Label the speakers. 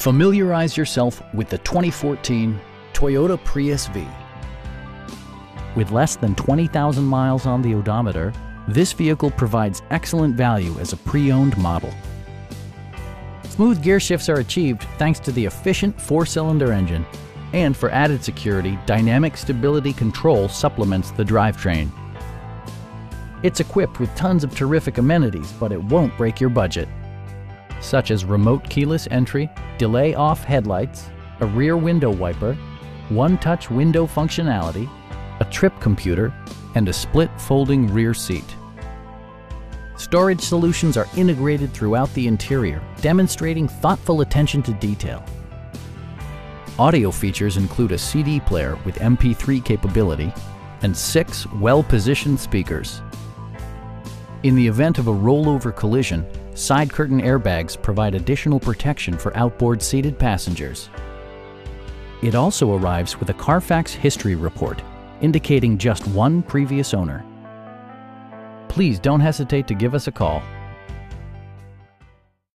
Speaker 1: Familiarize yourself with the 2014 Toyota Prius V. With less than 20,000 miles on the odometer, this vehicle provides excellent value as a pre-owned model. Smooth gear shifts are achieved thanks to the efficient four-cylinder engine. And for added security, Dynamic Stability Control supplements the drivetrain. It's equipped with tons of terrific amenities, but it won't break your budget. Such as remote keyless entry, delay off headlights, a rear window wiper, one-touch window functionality, a trip computer, and a split folding rear seat. Storage solutions are integrated throughout the interior, demonstrating thoughtful attention to detail. Audio features include a CD player with MP3 capability and six well-positioned speakers. In the event of a rollover collision, side curtain airbags provide additional protection for outboard seated passengers. It also arrives with a Carfax history report, indicating just one previous owner. Please don't hesitate to give us a call